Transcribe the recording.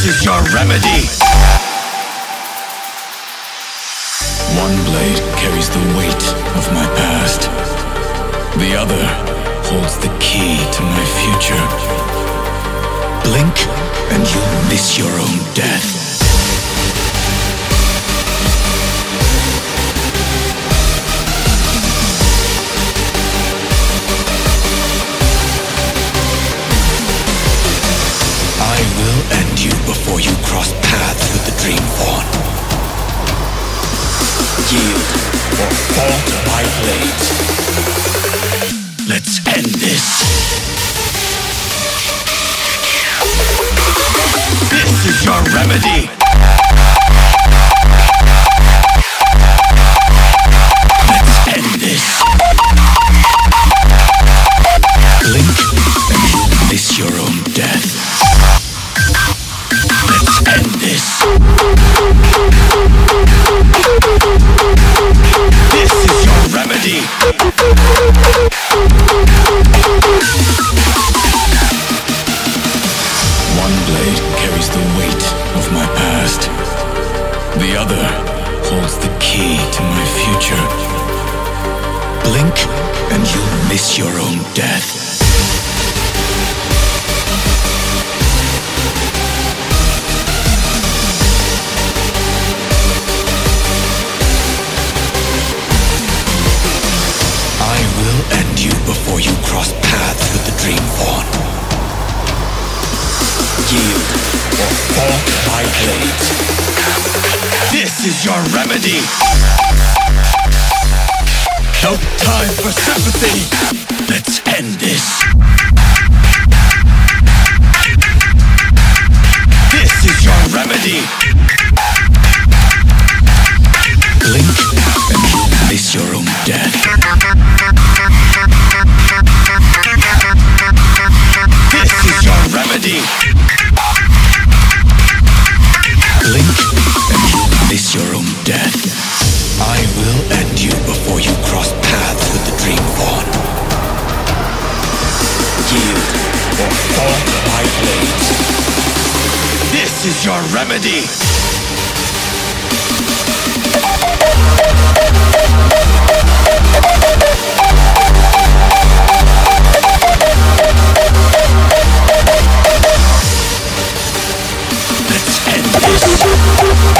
This is your remedy! One blade carries the weight of my past. The other holds the key to my future. Blink, and you'll miss your own death. You before you cross paths with the Dream Fawn. Yield or fall to my blades. Let's end this. This is your remedy. Carries the weight of my past. The other holds the key to my future. Blink and you'll miss your own death. I will end you before you cross paths with the Dream Fawn. To. This is your remedy. No time for sympathy. Let's end this. This is your remedy. This is your remedy. Let's end this.